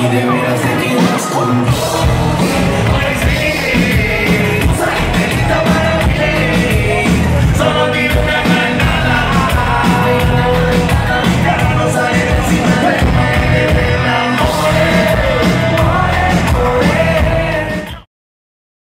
y de veras te quedas conmigo.